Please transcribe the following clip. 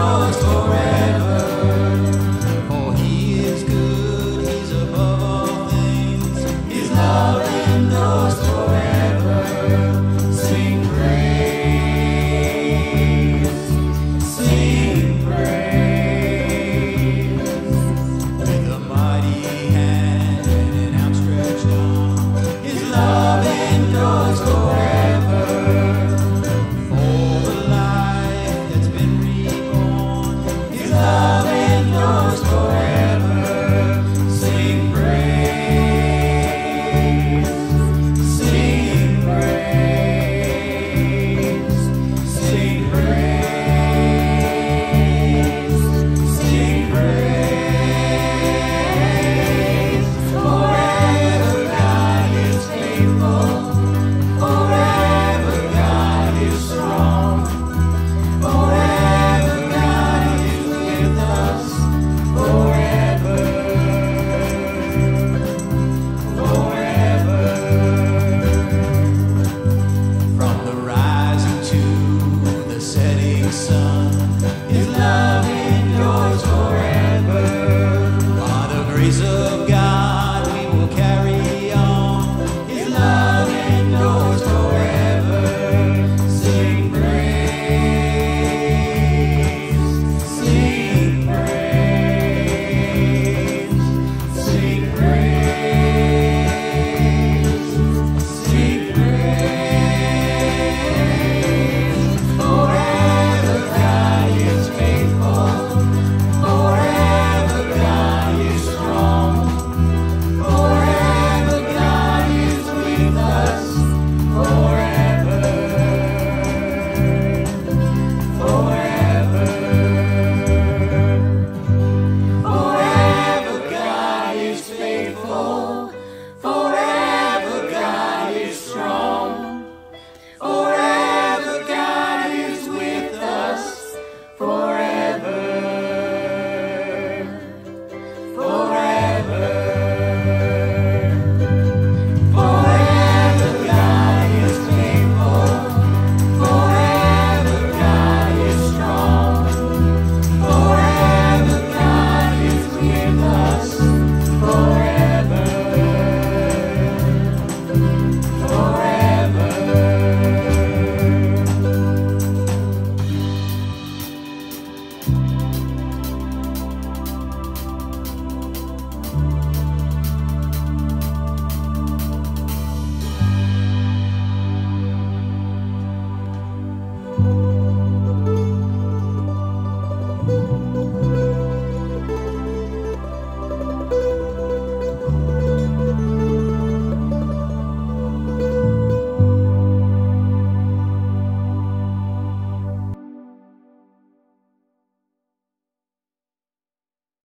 yours forever. Son. His love endures forever. By the grace of God.